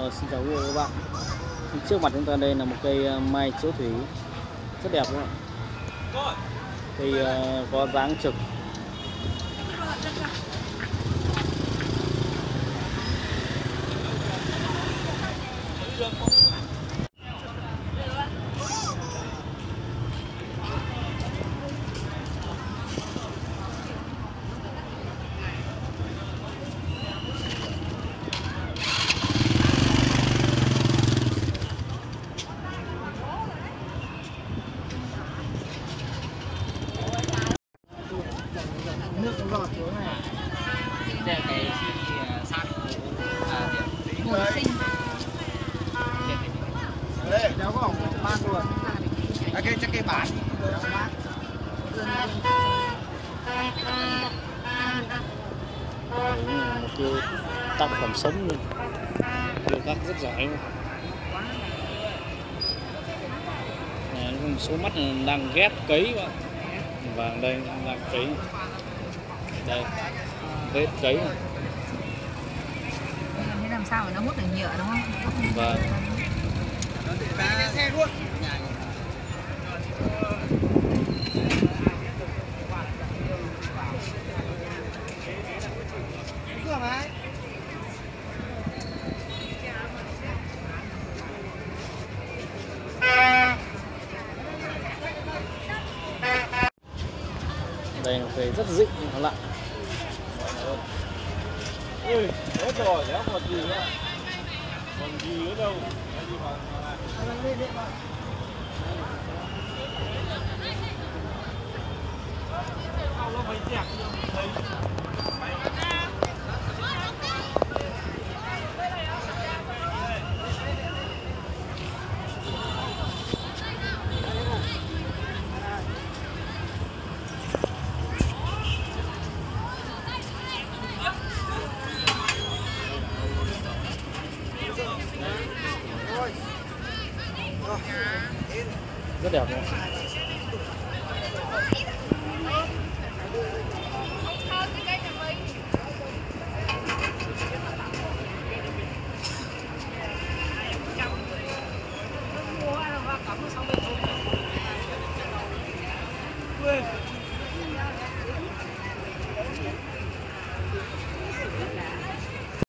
Ờ, xin chào quý vị và các bạn. Trước mặt chúng ta đây là một cây ờ, mai chiếu thủy. Rất đẹp đúng không ạ? Cây uh, có dáng trực. nước đây là cái sát à hồi sinh. Đấy đéo có mang luôn. À, cái chắc cái là một cái tác phẩm sống luôn. Điêu khắc rất giỏi luôn số mắt đang ghép cấy và đây đang cấy. Đây vết cấy này. thế làm sao mà nó hút được nhựa đúng không? Và xe luôn đây là cây rất dịnh nhưng nó lạ ui hết rồi đéo còn gì nữa? Còn gì nữa đâu? Cái gì mà- mà- Sao nó phải dẹp như Dạ. rất đẹp luôn